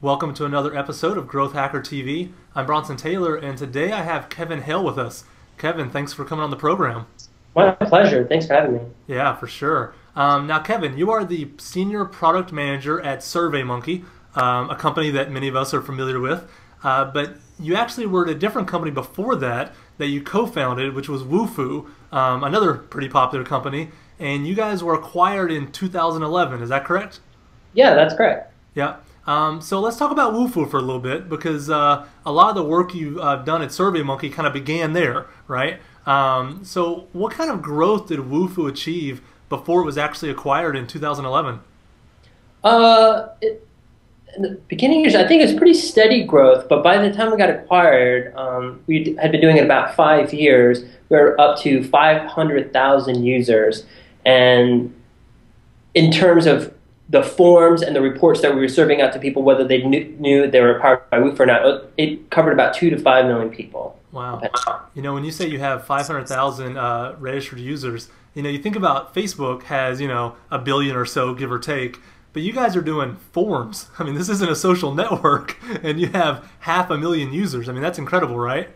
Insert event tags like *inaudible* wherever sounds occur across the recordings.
Welcome to another episode of Growth Hacker TV. I'm Bronson Taylor, and today I have Kevin Hale with us. Kevin, thanks for coming on the program. My pleasure. Thanks for having me. Yeah, for sure. Um, now, Kevin, you are the senior product manager at SurveyMonkey, um, a company that many of us are familiar with. Uh, but you actually were at a different company before that that you co-founded, which was Wufoo, um, another pretty popular company. And you guys were acquired in 2011. Is that correct? Yeah, that's correct. Yeah. Um, so let's talk about Wufoo for a little bit because uh, a lot of the work you've uh, done at SurveyMonkey kind of began there, right? Um, so what kind of growth did Wufoo achieve before it was actually acquired in 2011? Uh, it, in the beginning years, I think it was pretty steady growth, but by the time we got acquired, um, we had been doing it about five years. We were up to 500,000 users. And in terms of the forms and the reports that we were serving out to people, whether they knew, knew they were powered by Wufoo or not, it covered about two to five million people. Wow. You know, when you say you have 500,000 uh, registered users, you know, you think about Facebook has, you know, a billion or so, give or take. But you guys are doing forms. *laughs* I mean, this isn't a social network, *laughs* and you have half a million users. I mean, that's incredible, right?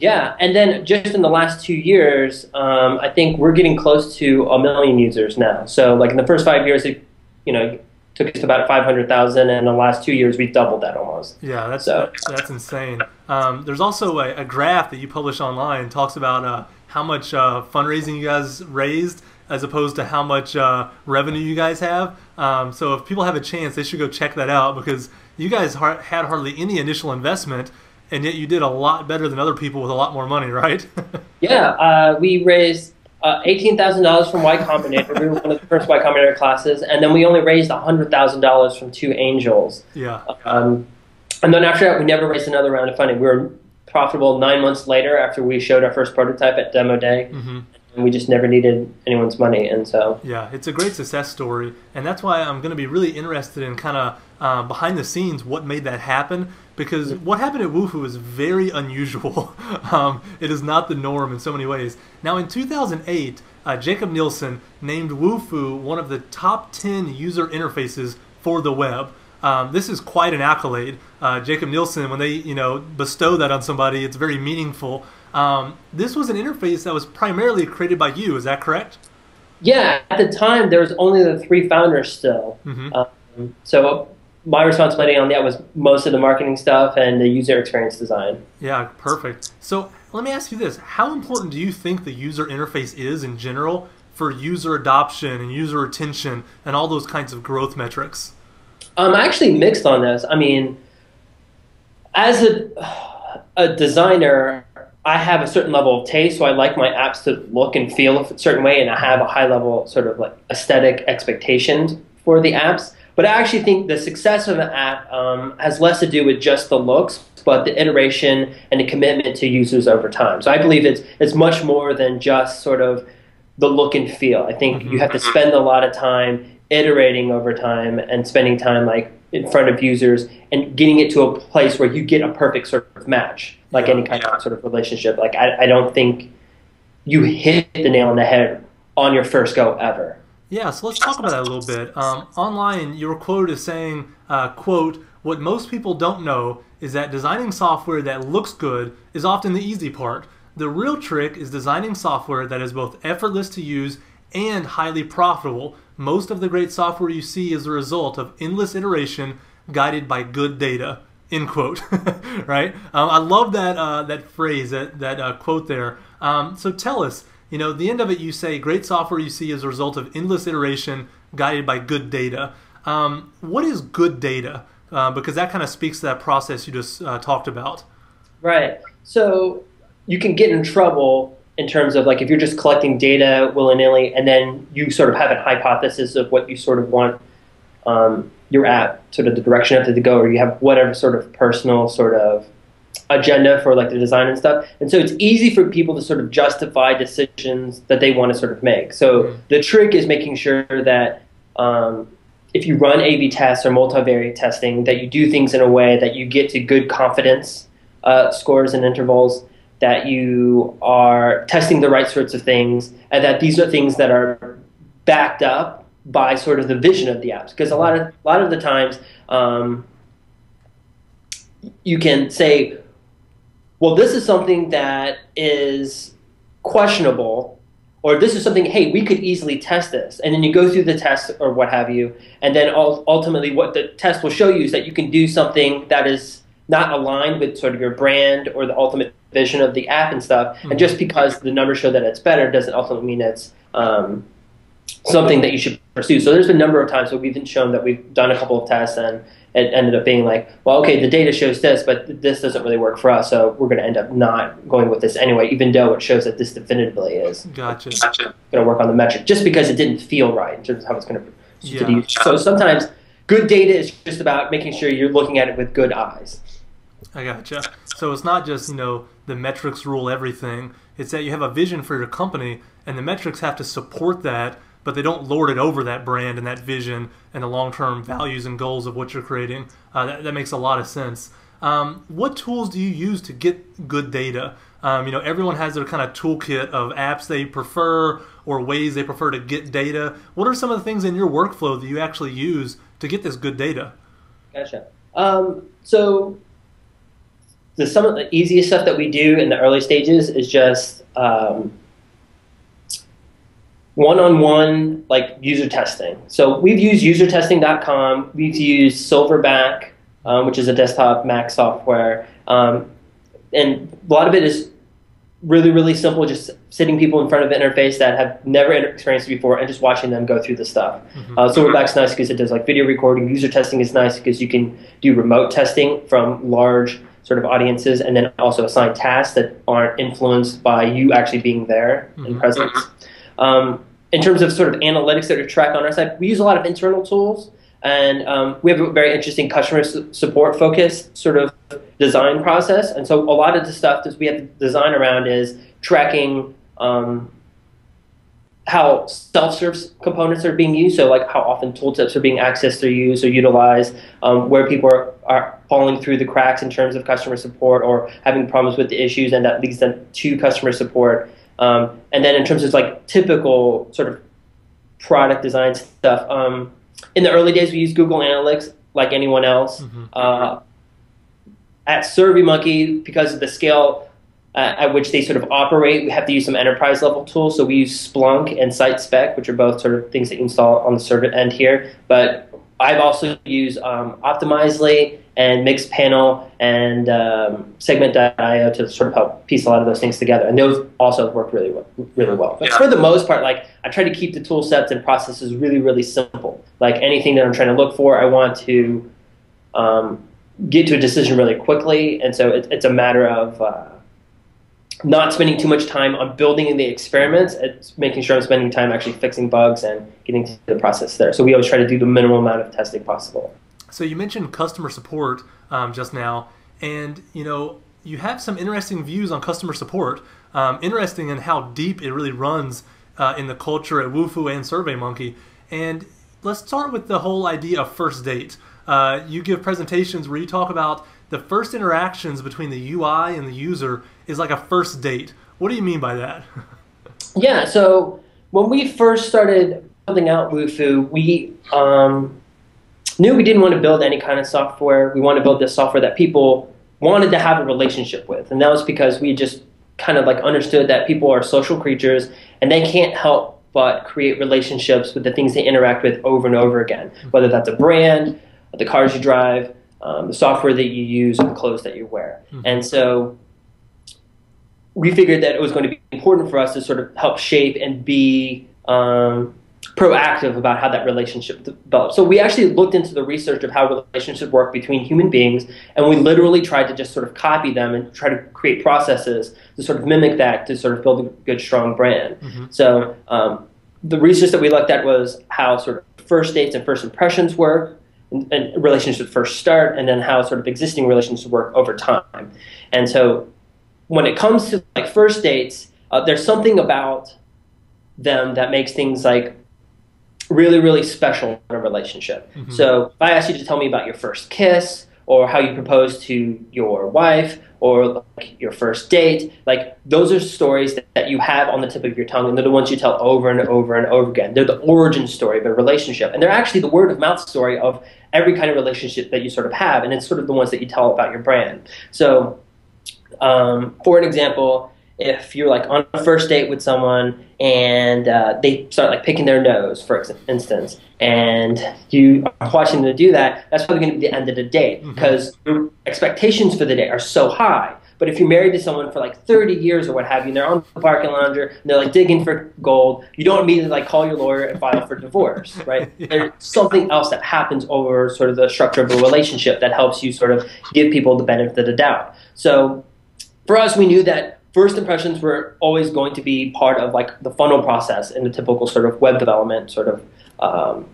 Yeah, and then just in the last two years, um, I think we're getting close to a million users now. So, like in the first five years, it, you know, took us to about 500,000, and in the last two years, we've doubled that almost. Yeah, that's so. that's insane. Um, there's also a, a, graph that you publish online talks about uh, how much uh, fundraising you guys raised as opposed to how much uh, revenue you guys have. Um, so if people have a chance, they should go check that out because you guys ha- had hardly any initial investment, and yet you did a lot better than other people with a lot more money, right? *laughs* yeah, uh, we raised uh, eighteen thousand dollars from Y Combinator. we were one of the first Y Combinator classes, and then we only raised hundred thousand dollars from two angels. Yeah. Um, and then after that, we never raised another round of funding. We were profitable nine months later after we showed our first prototype at Demo Day. Mm-hmm we just never needed anyone's money and so. Yeah it's a great success story and that's why i'm going to be really interested in kind of uh, behind the scenes what made that happen because what happened at Wufoo is very unusual. *laughs* Um, it is not the norm in so many ways. Now in 2008 uh, jakob nielsen named Wufoo one of the top 10 user interfaces for the web. Um, this is quite an accolade. Uh, Jakob Nielsen, when they you know bestow that on somebody, it's very meaningful. Um, this was an interface that was primarily created by you. Is that correct? Yeah, at the time there was only the three founders still. Mm-hmm. Um, so my responsibility on that was most of the marketing stuff and the user experience design. Yeah, perfect. So let me ask you this: How important do you think the user interface is in general for user adoption and user retention and all those kinds of growth metrics? I'm actually mixed on this. I mean, as a a designer, I have a certain level of taste, so I like my apps to look and feel a certain way, and I have a high level sort of like aesthetic expectations for the apps. But I actually think the success of an app um, has less to do with just the looks, but the iteration and the commitment to users over time. So I believe it's it's much more than just sort of the look and feel. I think mm-hmm. you have to spend a lot of time iterating over time and spending time like in front of users and getting it to a place where you get a perfect sort of match, like yeah, any kind of sort of relationship. Like I, I don't think you hit the nail on the head on your first go ever. Yeah, so let's talk about that a little bit. Um, online, you were quoted as saying, uh, "quote What most people don't know is that designing software that looks good is often the easy part. The real trick is designing software that is both effortless to use and highly profitable, most of the great software you see is a result of endless iteration guided by good data. End quote. *laughs* right? Um, I love that uh, that phrase, that that uh, quote there. Um, so tell us, you know, the end of it, you say great software you see is a result of endless iteration guided by good data. Um, what is good data? Uh, because that kind of speaks to that process you just uh, talked about. Right. So you can get in trouble in terms of like if you're just collecting data willy nilly and then you sort of have a hypothesis of what you sort of want um, your app sort of the direction of it to go, or you have whatever sort of personal sort of agenda for like the design and stuff. And so it's easy for people to sort of justify decisions that they want to sort of make. So mm-hmm. the trick is making sure that um, if you run A/B tests or multivariate testing, that you do things in a way that you get to good confidence uh, scores and intervals that you are testing the right sorts of things, and that these are things that are backed up by sort of the vision of the apps. Because a lot of a lot of the times, um, you can say, well, this is something that is questionable, or this is something, hey, we could easily test this. And then you go through the test or what have you, and then ultimately what the test will show you is that you can do something that is not aligned with sort of your brand or the ultimate vision of the app and stuff. Mm-hmm. And just because the numbers show that it's better doesn't ultimately mean it's um, something that you should pursue. So there's been a number of times where we've been shown that we've done a couple of tests and it ended up being like, well, okay, the data shows this, but this doesn't really work for us, so we're going to end up not going with this anyway, even though it shows that this definitively is gotcha. going to work on the metric, just because it didn't feel right in terms of how it's going to. Yeah. So sometimes good data is just about making sure you're looking at it with good eyes. I gotcha. So it's not just you know the metrics rule everything. It's that you have a vision for your company, and the metrics have to support that but they don't lord it over that brand and that vision and the long-term values and goals of what you're creating. Uh, that, that, makes a lot of sense. Um, what tools do you use to get good data? Um, you know, everyone has their kind of toolkit of apps they prefer or ways they prefer to get data. What are some of the things in your workflow that you actually use to get this good data? Gotcha. Um, so the some of the easiest stuff that we do in the early stages is just um, one-on-one like user testing. So we've used usertesting.com. We've used Silverback, um, which is a desktop Mac software, um, and a lot of it is really really simple. Just sitting people in front of an interface that have never experienced it before and just watching them go through the stuff. Mm-hmm. Uh, Silverback's nice because it does like video recording. User testing is nice because you can do remote testing from large sort of audiences and then also assign tasks that aren't influenced by you actually being there mm-hmm. in presence. Um, in terms of sort of analytics that we track on our side, we use a lot of internal tools, and um, we have a very interesting customer su- support focused sort of design process. And so a lot of the stuff that we have to design around is tracking um, how self-serve components are being used, so like how often tooltips are being accessed or used or utilized, um, where people are, are falling through the cracks in terms of customer support or having problems with the issues, and that leads them to customer support. Um, and then in terms of like typical sort of product design stuff, um, in the early days we used Google Analytics like anyone else. Mm-hmm. Uh, at SurveyMonkey, because of the scale uh, at which they sort of operate, we have to use some enterprise level tools. So we use Splunk and SiteSpect, which are both sort of things that you install on the server end here. But I've also used um, Optimizely and Mixpanel and um, Segment.io to sort of help piece a lot of those things together. And those also work really well, really well. But yeah. for the most part, like I try to keep the tool sets and processes really, really simple. Like anything that I'm trying to look for, I want to um, get to a decision really quickly. And so it, it's a matter of uh, not spending too much time on building the experiments. It's making sure I'm spending time actually fixing bugs and getting to the process there. So we always try to do the minimal amount of testing possible. So you mentioned customer support um, just now, and you know you have some interesting views on customer support. Um, interesting in how deep it really runs uh, in the culture at Wufoo and SurveyMonkey. And let's start with the whole idea of first date. Uh, you give presentations where you talk about the first interactions between the UI and the user is like a first date. What do you mean by that? *laughs* yeah, so when we first started building out Wufoo, we um, knew we didn't want to build any kind of software. We wanted to build this software that people wanted to have a relationship with. And that was because we just kind of like understood that people are social creatures and they can't help but create relationships with the things they interact with over and over again, whether that's a brand, the cars you drive, um, the software that you use, or the clothes that you wear. Mm-hmm. And so we figured that it was going to be important for us to sort of help shape and be um, proactive about how that relationship develops. So we actually looked into the research of how relationships work between human beings, and we literally tried to just sort of copy them and try to create processes to sort of mimic that to sort of build a good, strong brand. Mm-hmm. So um, the research that we looked at was how sort of first dates and first impressions work, and, and relationships first start, and then how sort of existing relationships work over time. And so when it comes to like first dates, uh, there's something about them that makes things like really, really special in a relationship. Mm-hmm. So if I ask you to tell me about your first kiss or how you proposed to your wife or like your first date. Like those are stories that, that you have on the tip of your tongue, and they're the ones you tell over and over and over again. They're the origin story of a relationship, and they're actually the word of mouth story of every kind of relationship that you sort of have, and it's sort of the ones that you tell about your brand. So, um, for an example, if you're like on a first date with someone and uh, they start like picking their nose, for instance, and you are watching them do that, that's probably going to be the end of the date mm-hmm. because expectations for the day are so high. But if you're married to someone for like 30 years or what have you, and they're on the parking lounger and they're like digging for gold, you don't immediately like call your lawyer and file for divorce, *laughs* right? yeah. There's something else that happens over sort of the structure of a relationship that helps you sort of give people the benefit of the doubt. So for us, we knew that first impressions were always going to be part of like the funnel process in the typical sort of web development sort of um,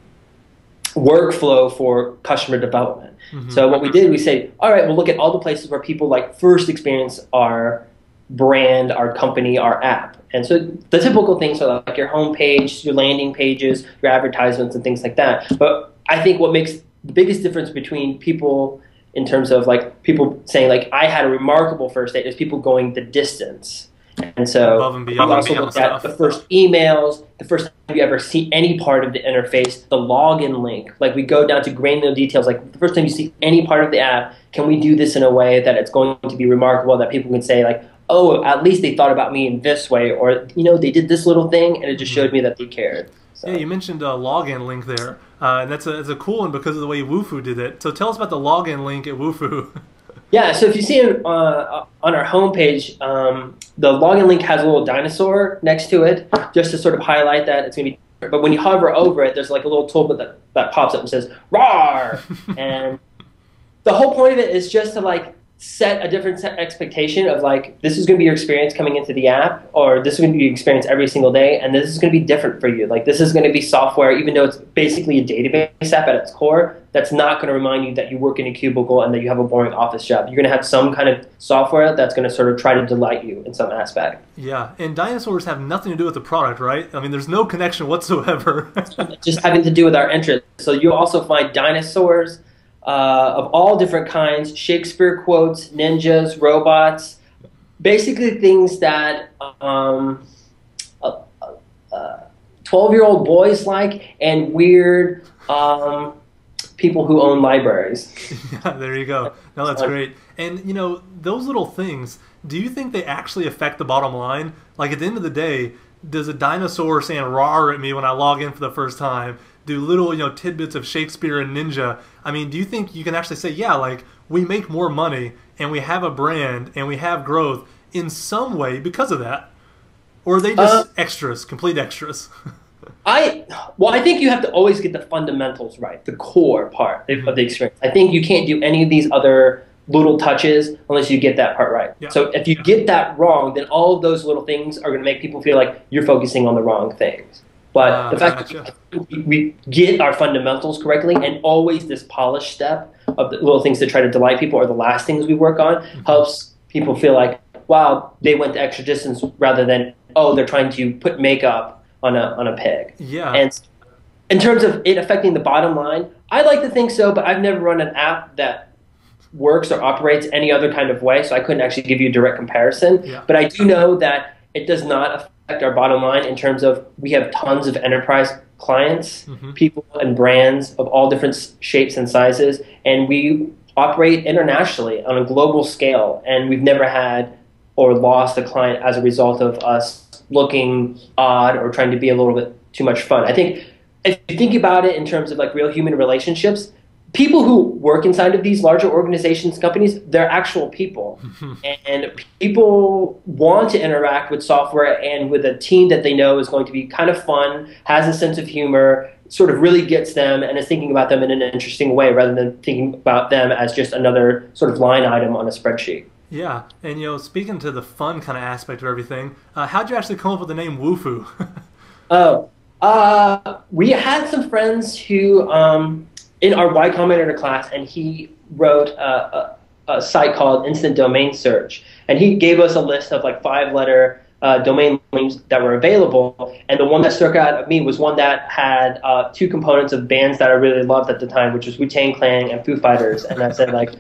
workflow for customer development. Mm-hmm. So what we did, we say, all right, we'll look at all the places where people like first experience our brand, our company, our app. And so the typical things are like your homepage, your landing pages, your advertisements, and things like that. But I think what makes the biggest difference between people in terms of like people saying like I had a remarkable first date is people going the distance. And so Above and beyond, we also looked at the first emails, the first time you ever see any part of the interface, the login link. Like we go down to granular details. Like the first time you see any part of the app, can we do this in a way that it's going to be remarkable that people can say like, oh, at least they thought about me in this way, or you know, they did this little thing and it just showed me that they cared. So. Yeah, you mentioned a login link there, uh, and that's a, that's a cool one because of the way Wufoo did it. So tell us about the login link at Wufoo. *laughs* yeah, so if you see it uh, on our homepage, um, the login link has a little dinosaur next to it, just to sort of highlight that it's going to be. But when you hover over it, there's like a little toolbar that, that pops up and says "rar," *laughs* and the whole point of it is just to like set a different expectation of like this is going to be your experience coming into the app or this is going to be your experience every single day and this is going to be different for you. Like this is going to be software even though it's basically a database app at its core that's not going to remind you that you work in a cubicle and that you have a boring office job. You're going to have some kind of software that's going to sort of try to delight you in some aspect. Yeah and dinosaurs have nothing to do with the product right? I mean there's no connection whatsoever. *laughs* Just having to do with our interest. So you'll also find dinosaurs uh, of all different kinds Shakespeare quotes, ninjas, robots, basically things that um, 12 year old boys like and weird um, people who own libraries. *laughs* yeah, there you go. No, that's great. And, you know, those little things, do you think they actually affect the bottom line? Like, at the end of the day, does a dinosaur saying "rar" at me when I log in for the first time? Do little you know tidbits of Shakespeare and Ninja? I mean, do you think you can actually say, yeah, like we make more money and we have a brand and we have growth in some way because of that, or are they just uh, extras, complete extras? *laughs* I well, I think you have to always get the fundamentals right, the core part mm-hmm. of the experience. I think you can't do any of these other little touches unless you get that part right. Yeah. So if you get that wrong, then all of those little things are going to make people feel like you're focusing on the wrong things. But uh, the fact gotcha. that we get our fundamentals correctly and always this polished step of the little things to try to delight people are the last things we work on mm-hmm. helps people feel like, wow, they went the extra distance rather than, oh, they're trying to put makeup on a, on a pig. Yeah. And in terms of it affecting the bottom line, I like to think so, but I've never run an app that works or operates any other kind of way, so I couldn't actually give you a direct comparison. Yeah. But I do know that it does not affect our bottom line in terms of we have tons of enterprise clients, mm-hmm. people and brands of all different shapes and sizes, and we operate internationally on a global scale, and we've never had or lost a client as a result of us looking odd or trying to be a little bit too much fun. I think if you think about it in terms of like real human relationships, people who work inside of these larger organizations companies they're actual people. *laughs* And people want to interact with software and with a team that they know is going to be kind of fun has a sense of humor sort of really gets them and is thinking about them in an interesting way rather than thinking about them as just another sort of line item on a spreadsheet. Yeah and you know speaking to the fun kind of aspect of everything uh, how'd you actually come up with the name wufoo *laughs* oh uh, we had some friends who um, in our Y Combinator class, and he wrote a, a, a, site called Instant Domain Search, and he gave us a list of like five letter uh, domain names that were available, and the one that struck out at me was one that had uh, two components of bands that I really loved at the time, which was Wu Tang Clan and Foo Fighters, and I said like,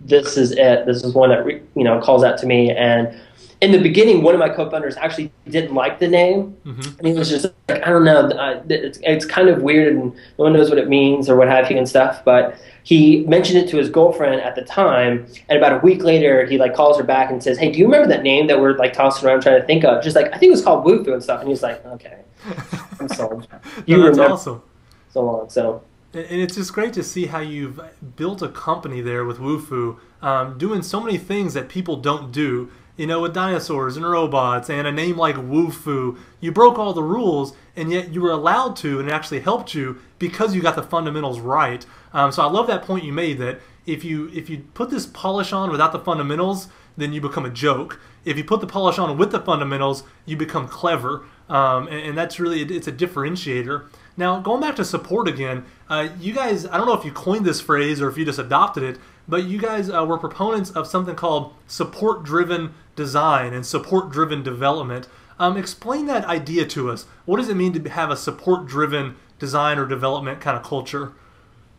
this is it. This is one that you know calls out to me. And in the beginning, one of my co-founders actually didn't like the name, mm-hmm. and he was just like, I don't know, it's, it's kind of weird, and no one knows what it means or what have you and stuff, but he mentioned it to his girlfriend at the time, and about a week later, he like calls her back and says, "Hey, do you remember that name that we're like tossing around trying to think of?" Just like I think it was called Wufoo and stuff, and he's like, "Okay, *laughs* I'm sold." You no, that's remember awesome. So long, so. And it's just great to see how you've built a company there with Wufoo, um, doing so many things that people don't do. You know, with dinosaurs and robots and a name like Wufoo, you broke all the rules, and yet you were allowed to, and it actually helped you because you got the fundamentals right. Um, so I love that point you made that if you if you put this polish on without the fundamentals, then you become a joke. If you put the polish on with the fundamentals, you become clever, um, and, and, that's really it's a differentiator. Now going back to support again, uh, you guys I don't know if you coined this phrase or if you just adopted it, but you guys uh, were proponents of something called support-driven design and support-driven development. Um, explain that idea to us. What does it mean to have a support-driven design or development kind of culture?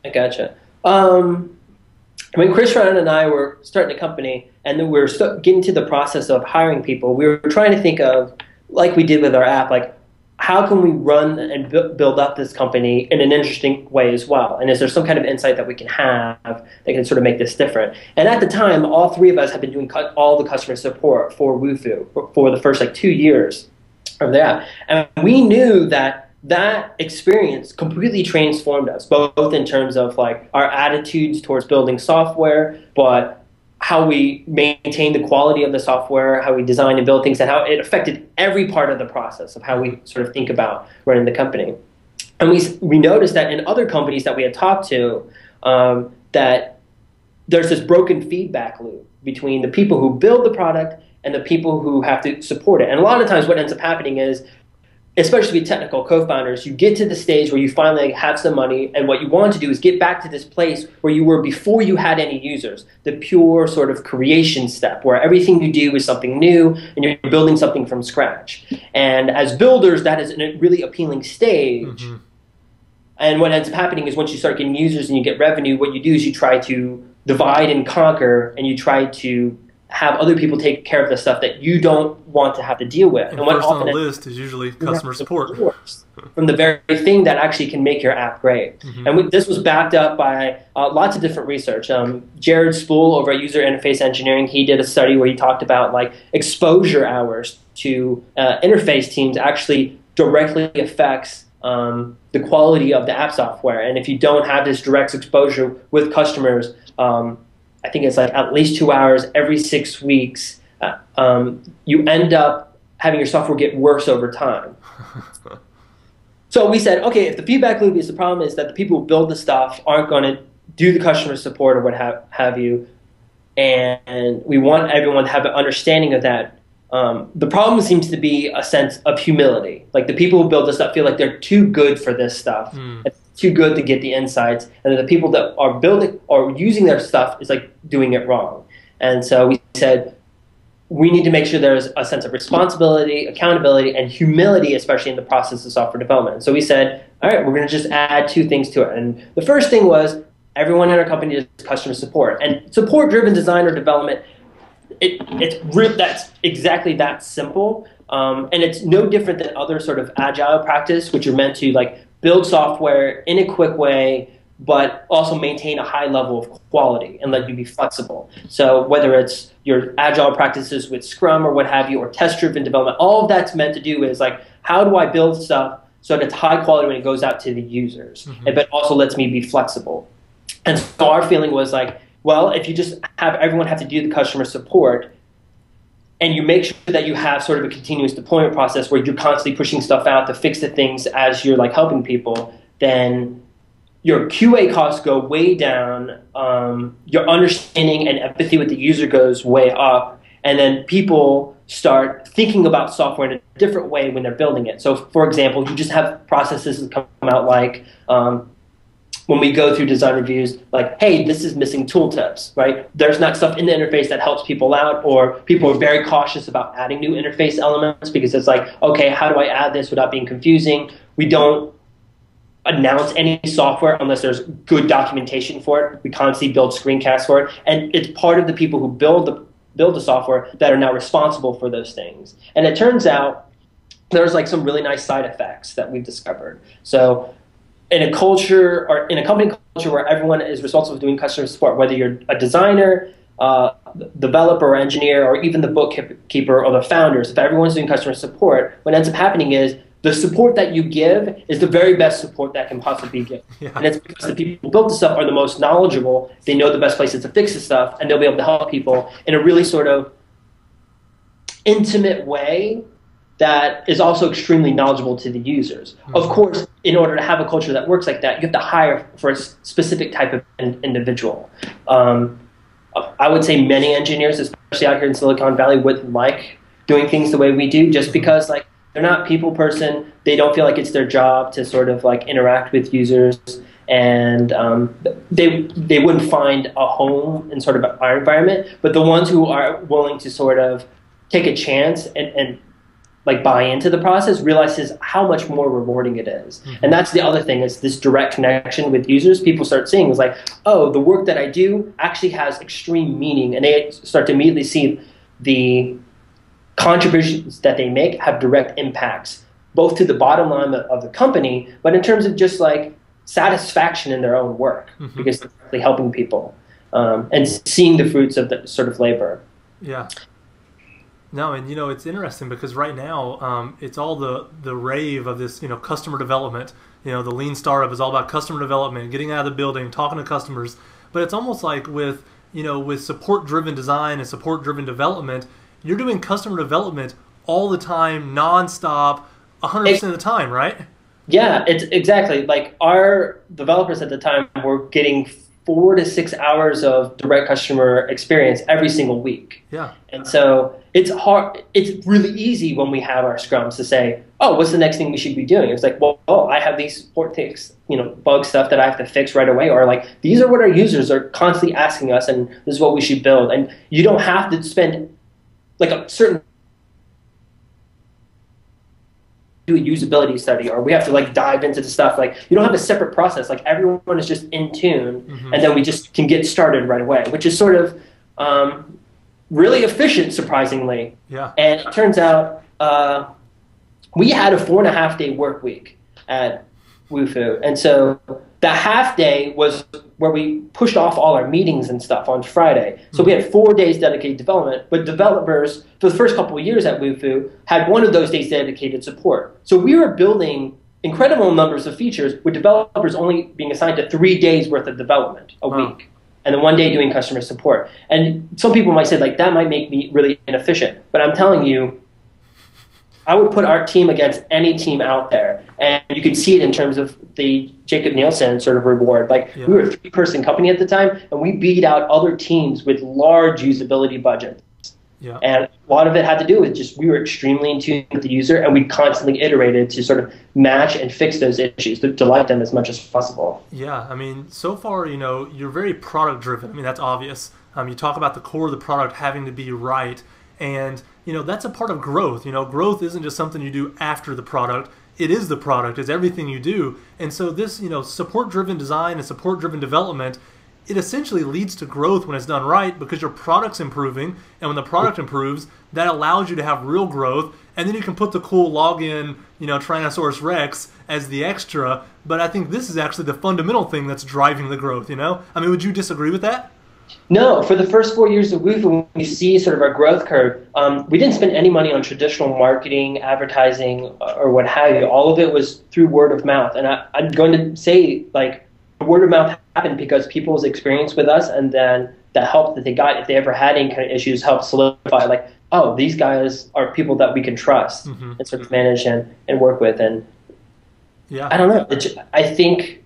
I gotcha. Um, when Chris Ryan and I were starting a company, and then we were getting to the process of hiring people, we were trying to think of, like we did with our app, like how can we run and build up this company in an interesting way as well? And is there some kind of insight that we can have that can sort of make this different? And at the time, all three of us had been doing cu- all the customer support for Wufoo for, for the first like two years of that. and we knew that that experience completely transformed us, both in terms of like our attitudes towards building software, but how we maintain the quality of the software, how we design and build things, and how it affected every part of the process of how we sort of think about running the company. And we, we noticed that in other companies that we had talked to, um, that there's this broken feedback loop between the people who build the product and the people who have to support it. And a lot of times what ends up happening is especially with technical co-founders, you get to the stage where you finally have some money, and what you want to do is get back to this place where you were before you had any users, the pure sort of creation step, where everything you do is something new and you're building something from scratch. And as builders, that is a really appealing stage. Mm-hmm. And what ends up happening is once you start getting users and you get revenue, what you do is you try to divide and conquer, and you try to have other people take care of the stuff that you don't want to have to deal with. And, and first on the list is usually customer support. From the very thing that actually can make your app great. Mm-hmm. And we, this was backed up by uh, lots of different research. Um, Jared Spool over at User Interface Engineering, he did a study where he talked about like exposure hours to uh, interface teams actually directly affects um, the quality of the app software. And if you don't have this direct exposure with customers, um, I think it's like at least two hours every six weeks, uh, um, you end up having your software get worse over time. *laughs* so we said, okay, if the feedback loop is the problem is that the people who build the stuff aren't going to do the customer support or what have, have you, and we want everyone to have an understanding of that. Um, the problem seems to be a sense of humility. Like the people who build this stuff feel like they're too good for this stuff. Mm too good to get the insights, and the people that are building or using their stuff is like doing it wrong. And so we said we need to make sure there's a sense of responsibility, accountability, and humility, especially in the process of software development. So we said, all right, we're going to just add two things to it. And the first thing was everyone in our company does customer support, and support-driven design or development. It, it's that's exactly that simple, um, and it's no different than other sort of agile practice, which are meant to like build software in a quick way, but also maintain a high level of quality and let you be flexible. So whether it's your agile practices with Scrum or what have you, or test-driven development, all of that's meant to do is like, how do I build stuff so that it's high quality when it goes out to the users, mm-hmm. but also lets me be flexible. And so our feeling was like, well, if you just have everyone have to do the customer support, and you make sure that you have sort of a continuous deployment process where you're constantly pushing stuff out to fix the things as you're like helping people, then your QA costs go way down, um, your understanding and empathy with the user goes way up, and then people start thinking about software in a different way when they're building it. So, for example, you just have processes that come out like um, when we go through design reviews, like, hey, this is missing tooltips, right? There's not stuff in the interface that helps people out, or people are very cautious about adding new interface elements because it's like, okay, how do I add this without being confusing? We don't announce any software unless there's good documentation for it. We constantly build screencasts for it, and it's part of the people who build the build the software that are now responsible for those things. And it turns out there's like some really nice side effects that we've discovered. So in a culture or in a company culture where everyone is responsible for doing customer support, whether you're a designer, uh, developer, or engineer, or even the bookkeeper or the founders, if everyone's doing customer support, what ends up happening is the support that you give is the very best support that can possibly be given. Yeah. And it's because the people who built the stuff are the most knowledgeable. They know the best places to fix the stuff, and they'll be able to help people in a really sort of intimate way that is also extremely knowledgeable to the users. Mm-hmm. Of course, in order to have a culture that works like that, you have to hire for a specific type of in- individual. Um, I would say many engineers, especially out here in Silicon Valley, wouldn't like doing things the way we do, just because like they're not people person. They don't feel like it's their job to sort of like interact with users, and um, they they wouldn't find a home in sort of our environment. But the ones who are willing to sort of take a chance and, and like buy into the process realizes how much more rewarding it is. Mm-hmm. and that's the other thing is this direct connection with users people start seeing is like oh the work that i do actually has extreme meaning and they start to immediately see the contributions that they make have direct impacts both to the bottom line of the company but in terms of just like satisfaction in their own work mm-hmm. because they're helping people um, and seeing the fruits of the sort of labor yeah no, and you know it's interesting because right now um, it's all the the rave of this you know customer development. You know the lean startup is all about customer development, getting out of the building, talking to customers. But it's almost like with you know with support driven design and support driven development, you're doing customer development all the time, nonstop, 100 percent of the time, right? Yeah, it's exactly like our developers at the time were getting four to six hours of direct customer experience every single week. Yeah. And so it's hard. It's really easy when we have our scrums to say, "Oh, what's the next thing we should be doing?" It's like, "Well, oh, I have these support things, you know, bug stuff that I have to fix right away," or like, "These are what our users are constantly asking us, and this is what we should build." And you don't have to spend like a certain do a usability study or we have to like dive into the stuff like you don't have a separate process like everyone is just in tune mm-hmm. and then we just can get started right away which is sort of um, really efficient surprisingly yeah and it turns out uh, we had a four and a half day work week at Wufoo and so the half day was where we pushed off all our meetings and stuff on Friday. So we had four days dedicated development, but developers for the first couple of years at Wufoo had one of those days dedicated support. So we were building incredible numbers of features with developers only being assigned to three days worth of development a wow. week. And then one day doing customer support. And some people might say like that might make me really inefficient. But I'm telling you, I would put our team against any team out there. And you can see it in terms of the Jakob Nielsen sort of reward. Like yeah. we were a three person company at the time and we beat out other teams with large usability budgets. Yeah. And a lot of it had to do with just we were extremely in tune with the user and we constantly iterated to sort of match and fix those issues to delight them as much as possible. Yeah, I mean, so far, you know, you're very product driven. I mean, that's obvious. Um, you talk about the core of the product having to be right. And you know that's a part of growth you know growth isn't just something you do after the product it is the product it's everything you do and so this you know support driven design and support driven development it essentially leads to growth when it's done right because your product's improving and when the product improves that allows you to have real growth and then you can put the cool login you know tyrannosaurus rex as the extra but i think this is actually the fundamental thing that's driving the growth you know i mean would you disagree with that no, for the first four years of when you see sort of our growth curve, um, we didn't spend any money on traditional marketing, advertising, or what have you. All of it was through word of mouth. And I, I'm going to say, like, word of mouth happened because people's experience with us and then the help that they got, if they ever had any kind of issues, helped solidify, like, oh, these guys are people that we can trust mm-hmm. and sort of manage and, and work with. And yeah. I don't know. I think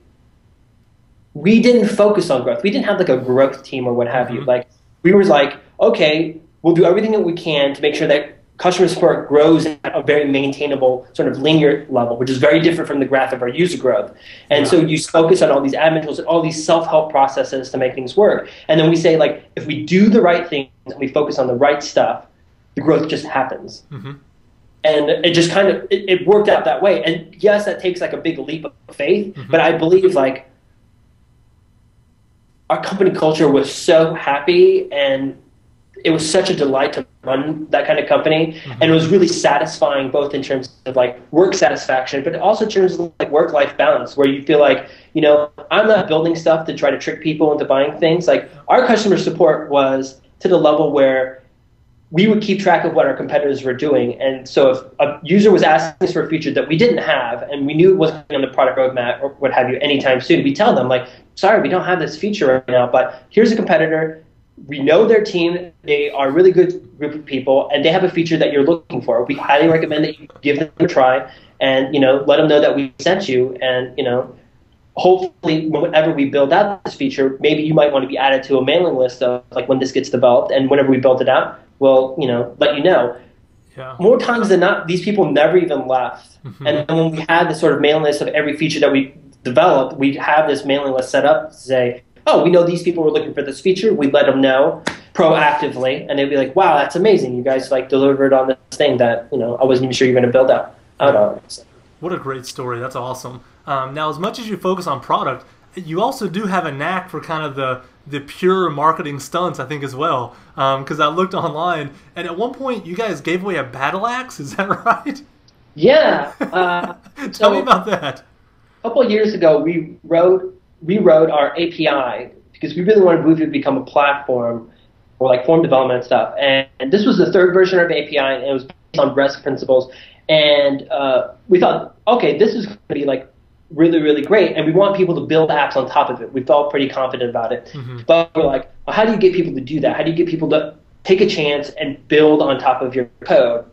we didn't focus on growth. We didn't have like a growth team or what have mm-hmm. you. Like we were like, okay, we'll do everything that we can to make sure that customer support grows at a very maintainable sort of linear level, which is very different from the graph of our user growth. And yeah. so you focus on all these admin tools and all these self-help processes to make things work. And then we say like, if we do the right things and we focus on the right stuff, the growth just happens. Mm-hmm. And it just kind of it, it, worked out that way. And yes, that takes like a big leap of faith, mm-hmm. but I believe like our company culture was so happy and it was such a delight to run that kind of company. Mm-hmm. and it was really satisfying both in terms of like work satisfaction but also in terms of like work life balance where you feel like you know i'm not building stuff to try to trick people into buying things. Like our customer support was to the level where we would keep track of what our competitors were doing. And so if a user was asking us for a feature that we didn't have and we knew it wasn't on the product roadmap or what have you anytime soon we tell them like sorry we don't have this feature right now but here's a competitor we know their team. They are a really good group of people, and they have a feature that you're looking for. We highly recommend that you give them a try, and you know, let them know that we sent you, and you know, hopefully, whenever we build out this feature, maybe you might want to be added to a mailing list of like when this gets developed, and whenever we build it out, we'll you know let you know. Yeah. More times than not, these people never even left. Mm-hmm. And when we had this sort of mailing list of every feature that we developed, we have this mailing list set up to say, oh, we know these people were looking for this feature. We let them know proactively, and they'd be like, wow, that's amazing. You guys like delivered on this thing that you know I wasn't even sure you were going to build out out on. So. What a great story. That's awesome. Um, now, as much as you focus on product, you also do have a knack for kind of the the pure marketing stunts, I think, as well. Because um, I looked online, and at one point, you guys gave away a battle axe. Is that *laughs* right? Yeah. *laughs* Uh, Tell so me about that. A couple years ago, we wrote rewrote our API because we really wanted Wufoo to become a platform for like form development stuff. And, and, this was the third version of API, and it was based on REST principles. And uh, we thought, okay, this is going to be like really, really great, and we want people to build apps on top of it. We felt pretty confident about it. Mm-hmm. But we're like, well, how do you get people to do that? How do you get people to take a chance and build on top of your code?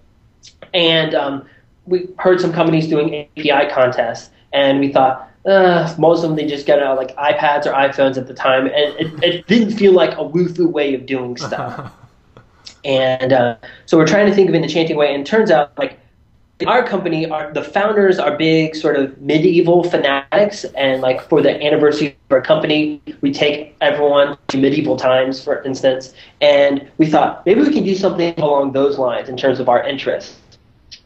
And um, we heard some companies doing API contests, and we thought, uh, most of them they just got out like iPads or iPhones at the time, and it, it didn't feel like a Wufoo way of doing stuff. *laughs* and uh, so we're trying to think of an enchanting way, and it turns out like our company, our, the founders are big sort of medieval fanatics, and like for the anniversary of our company, we take everyone to medieval times, for instance, and we thought maybe we can do something along those lines in terms of our interests.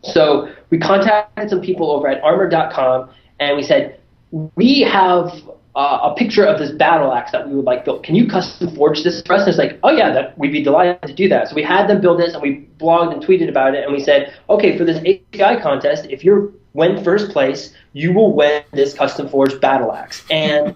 So we contacted some people over at armor.com, and we said, we have uh, a picture of this battle axe that we would like build. Can you custom forge this for us? And it's like, oh yeah, that, we'd be delighted to do that. So we had them build this, and we blogged and tweeted about it, and we said, okay, for this API contest, if you win first place, you will win this custom forged battle axe. And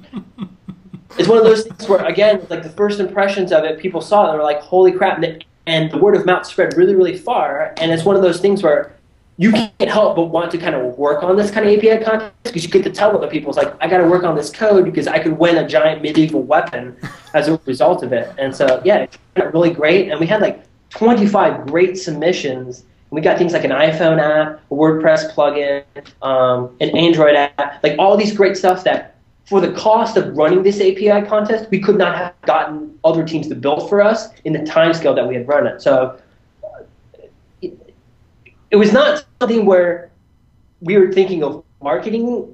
*laughs* it's one of those things where, again, like the first impressions of it, people saw it and were like, holy crap, and the word of mouth spread really, really far. And it's one of those things where you can't help but want to kind of work on this kind of API content because you get to tell other people, it's like, I got to work on this code because I could win a giant medieval weapon *laughs* as a result of it. And so, yeah, it's really great. And we had like 25 great submissions. We got things like an iPhone app, a WordPress plugin, um, an Android app, like all these great stuff that for the cost of running this API contest, we could not have gotten other teams to build for us in the time scale that we had run it. So it was not something where we were thinking of marketing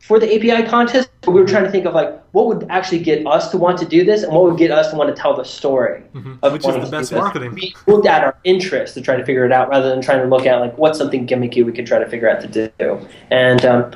for the API contest, but we were trying to think of like what would actually get us to want to do this and what would get us to want to tell the story mm-hmm. of which is the best marketing. We looked at our interest to try to figure it out rather than trying to look at like what's something gimmicky we could try to figure out to do. And um,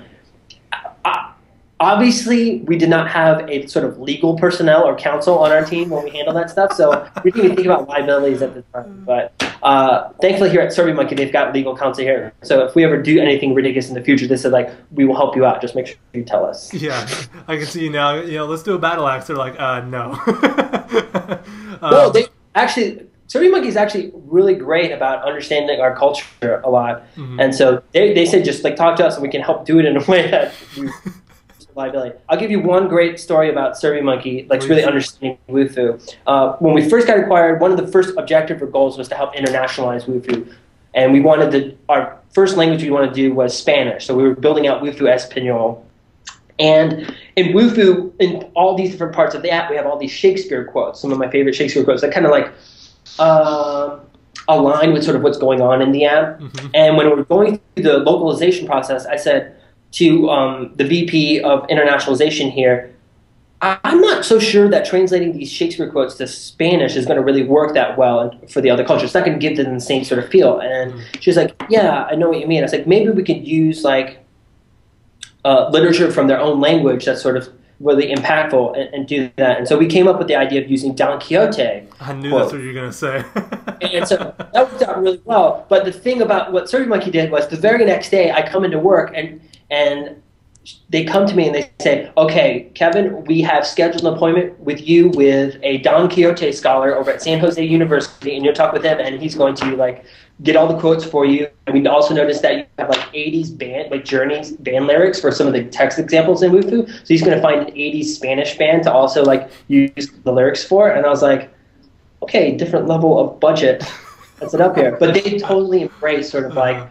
obviously, we did not have a sort of legal personnel or counsel on our team when we handled that stuff, so we didn't even think about liabilities at the time. But uh, thankfully, here at SurveyMonkey, they've got legal counsel here. So if we ever do anything ridiculous in the future, they said like, we will help you out. Just make sure you tell us. Yeah, I can see you now. You know, let's do a battle axe. They're like, uh, no. *laughs* um, well, they actually. SurveyMonkey is actually really great about understanding our culture a lot, mm-hmm. and so they, they said just like talk to us and we can help do it in a way that liability. I'll give you one great story about SurveyMonkey, like really understanding Wufoo. Uh, when we first got acquired, one of the first objective or goals was to help internationalize Wufoo. And we wanted to, our first language we wanted to do was Spanish. So we were building out Wufoo Espanol. And in Wufoo, in all these different parts of the app, we have all these Shakespeare quotes, some of my favorite Shakespeare quotes that kind of like, uh, align with sort of what's going on in the app. Mm-hmm. And when we were going through the localization process, I said to um, the VP of internationalization here, I'm not so sure that translating these Shakespeare quotes to Spanish is going to really work that well for the other culture. It's not going to give them the same sort of feel. And she's like, Yeah, I know what you mean. I was like, maybe we could use like uh, literature from their own language that's sort of really impactful and, and, do that. And so we came up with the idea of using Don Quixote. I knew quote. that's what you were going to say. *laughs* and so that worked out really well. But the thing about what Survey Monkey did was the very next day I come into work and and they come to me and they say, "Okay, Kevin, we have scheduled an appointment with you with a Don Quixote scholar over at San Jose University, and you'll talk with him, and he's going to like get all the quotes for you. And we also noticed that you have like 80s band, like Journey's band lyrics for some of the text examples in Wufoo. So he's going to find an 80s Spanish band to also like use the lyrics for. And I was like, okay, different level of budget. *laughs* That's it up here. But they totally embrace sort of like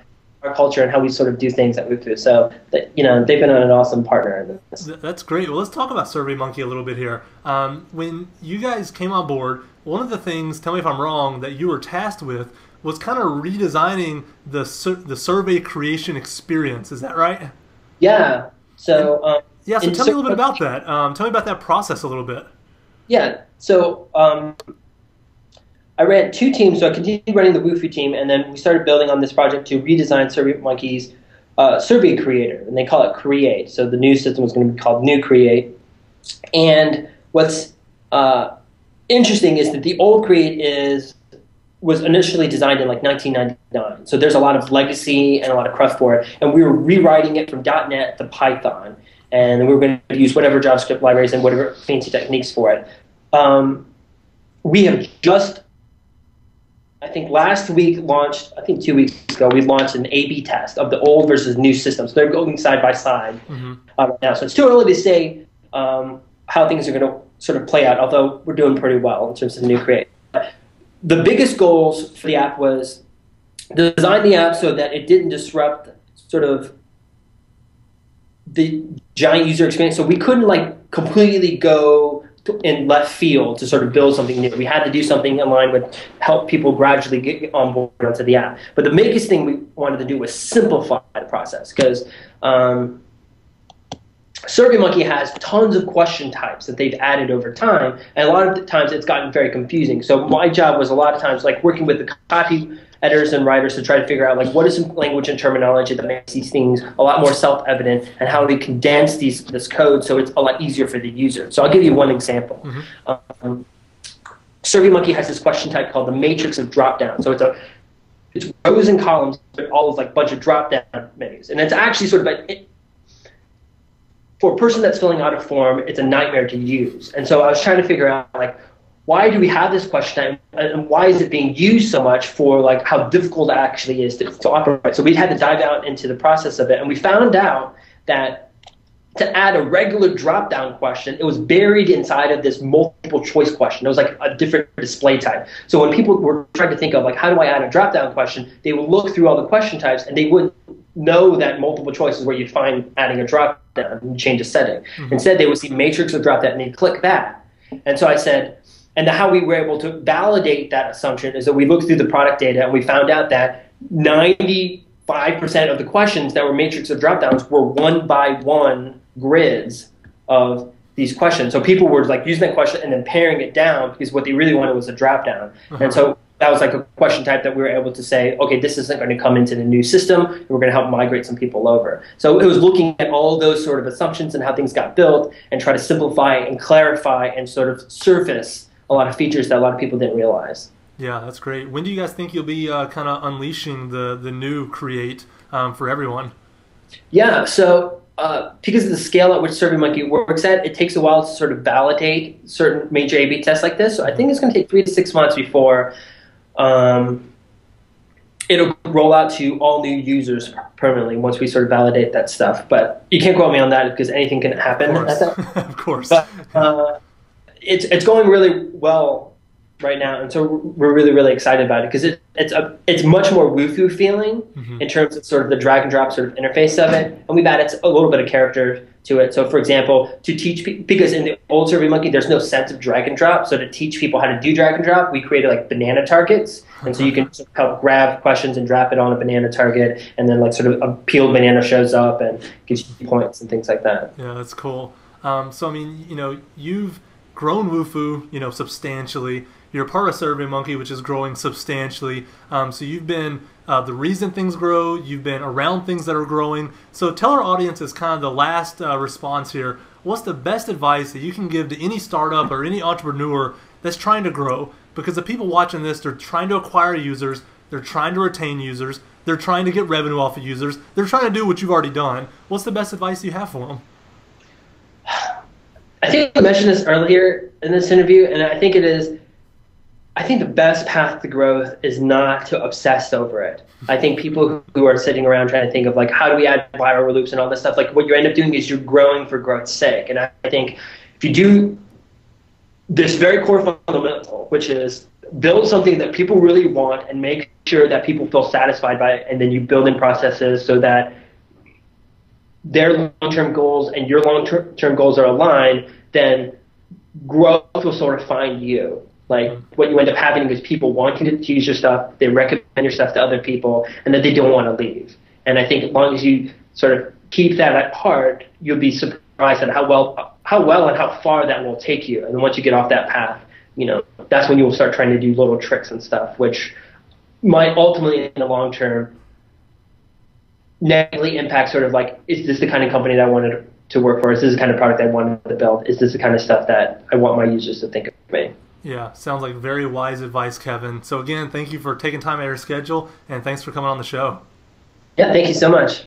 our culture and how we sort of do things at Wufoo. So, that, you know, they've been an awesome partner in this. That's great. Well, let's talk about SurveyMonkey a little bit here. Um, when you guys came on board, one of the things, tell me if I'm wrong, that you were tasked with was kind of redesigning the sur- the survey creation experience. Is that right? Yeah. So. Um, yeah. So tell me a little bit about that. Um, tell me about that process a little bit. Yeah. So um, I ran two teams. So I continued running the Wufoo team, and then we started building on this project to redesign SurveyMonkey's uh, survey creator, and they call it Create. So the new system is going to be called New Create. And what's uh, interesting is that the old Create is was initially designed in like 1999. So there's a lot of legacy and a lot of cruft for it. And we were rewriting it from $.NET to Python. And we were going to use whatever JavaScript libraries and whatever fancy techniques for it. Um, we have just, I think last week launched, I think two weeks ago, we launched an A-B test of the old versus new systems. they're going side by side mm-hmm. uh, right now. So it's too early to say um, how things are going to sort of play out, although we're doing pretty well in terms of new create the biggest goals for the app was design the app so that it didn't disrupt sort of the giant user experience. So we couldn't like completely go in left field to sort of build something new. We had to do something in line with help people gradually get on board onto the app. But the biggest thing we wanted to do was simplify the process because um, SurveyMonkey has tons of question types that they've added over time, and a lot of the times it's gotten very confusing. So my job was a lot of times like working with the copy editors and writers to try to figure out like what is some language and terminology that makes these things a lot more self-evident, and how we condense these this code so it's a lot easier for the user. So I'll give you one example. Mm-hmm. Um, SurveyMonkey has this question type called the matrix of dropdown. So it's a it's rows and columns, but all of like bunch of drop-down menus, and it's actually sort of a, for a person that's filling out a form, it's a nightmare to use. And so I was trying to figure out like why do we have this question and why is it being used so much for like how difficult it actually is to, to operate. So we had to dive out into the process of it and we found out that to add a regular drop down question, it was buried inside of this multiple choice question. It was like a different display type. So when people were trying to think of like how do I add a drop down question, they would look through all the question types and they wouldn't know that multiple choice is where you'd find adding a drop down and change a setting. Mm-hmm. Instead, they would see matrix or drop down and they'd click that. And so I said, and how we were able to validate that assumption is that we looked through the product data and we found out that 95% of the questions that were matrix of drop downs were one by one grids of these questions. So people were like using that question and then paring it down because what they really wanted was a drop down. Uh-huh. And so that was like a question type that we were able to say, okay, this isn't going to come into the new system. We're going to help migrate some people over. So it was looking at all those sort of assumptions and how things got built and try to simplify and clarify and sort of surface a lot of features that a lot of people didn't realize. Yeah, that's great. When do you guys think you'll be uh, kind of unleashing the, the new Create um, for everyone? Yeah, so uh, because of the scale at which SurveyMonkey works at, it takes a while to sort of validate certain major A/B tests like this. So I think it's going to take three to six months before um, it'll roll out to all new users permanently once we sort of validate that stuff. But you can't quote me on that because anything can happen of at that. *laughs* of course. But uh, it's it's going really well right now, and so we're really really excited about it because it, it's a it's much more Wufoo feeling mm-hmm. in terms of sort of the drag and drop sort of interface of it, and we've added a little bit of character to it. So, for example, to teach people, because in the old SurveyMonkey, there's no sense of drag and drop. So, to teach people how to do drag and drop, we created like banana targets. And so you can help grab questions and drop it on a banana target, and then like sort of a peeled banana shows up and gives you points and things like that. Yeah, that's cool. Um, so, I mean, you know, you've grown Wufoo, you know, substantially. You're part of SurveyMonkey, which is growing substantially. Um, so you've been uh, the reason things grow. You've been around things that are growing. So tell our audience as kind of the last uh, response here. What's the best advice that you can give to any startup or any entrepreneur that's trying to grow? Because the people watching this, they're trying to acquire users. They're trying to retain users. They're trying to get revenue off of users. They're trying to do what you've already done. What's the best advice you have for them? *sighs* I think I mentioned this earlier in this interview, and I think it is I think the best path to growth is not to obsess over it. I think people who are sitting around trying to think of like how do we add viral loops and all this stuff, like what you end up doing is you're growing for growth's sake. And I think if you do this very core fundamental, which is build something that people really want and make sure that people feel satisfied by it, and then you build in processes so that their long-term goals and your long-term goals are aligned, then growth will sort of find you. Like what you end up having is people wanting to use your stuff, they recommend your stuff to other people, and that they don't want to leave. And I think as long as you sort of keep that at heart, you'll be surprised at how well how well and how far that will take you. And once you get off that path, you know, that's when you will start trying to do little tricks and stuff, which might ultimately in the long term negatively impact sort of like, is this the kind of company that I wanted to work for? Is this the kind of product I wanted to build? Is this the kind of stuff that I want my users to think of me? Yeah, sounds like very wise advice, Kevin. So again, thank you for taking time out of your schedule, and thanks for coming on the show. Yeah, thank you so much.